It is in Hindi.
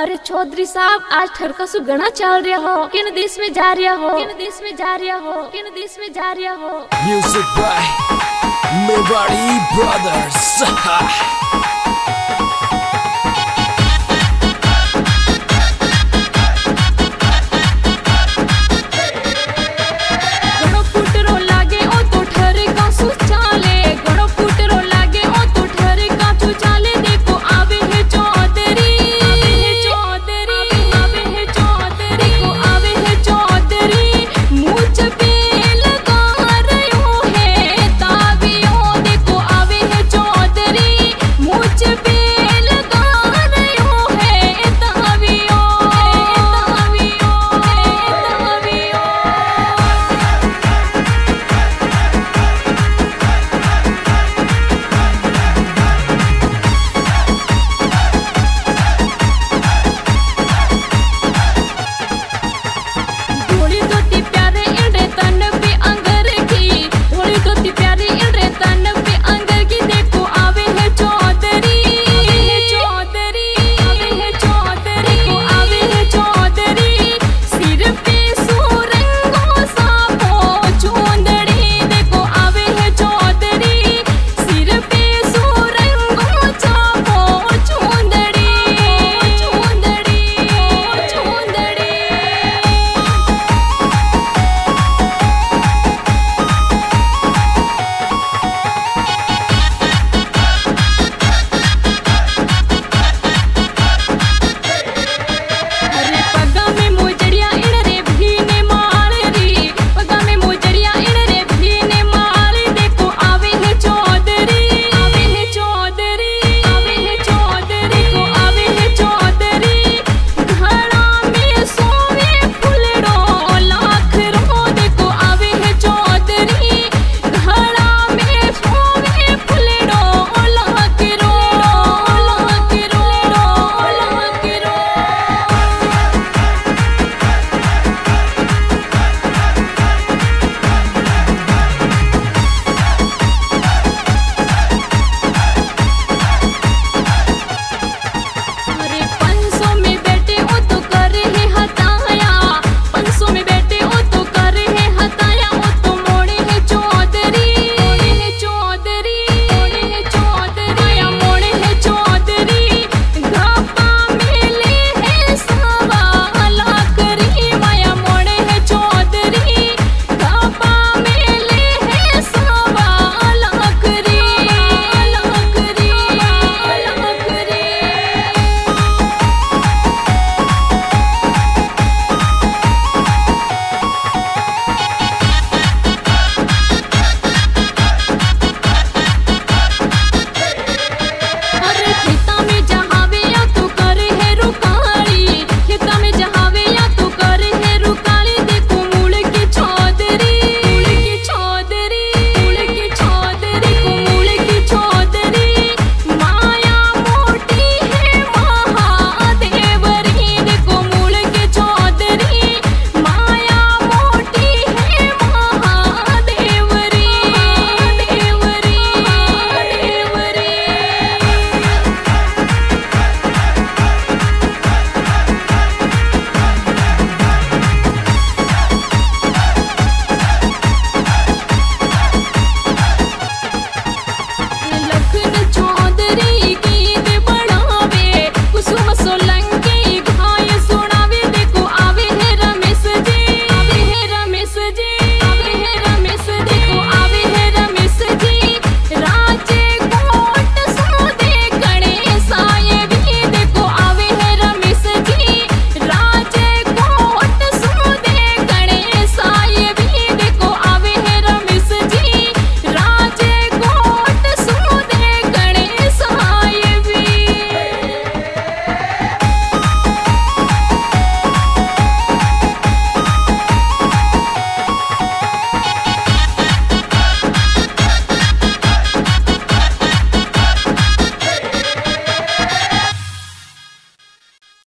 अरे चौधरी साहब, आज ठरका सु गणा चल रहा हो। किन देश में जा रहा हो? किन देश में जा रहा हो? किन देश में जा रहा हो? Music by Mewari brothers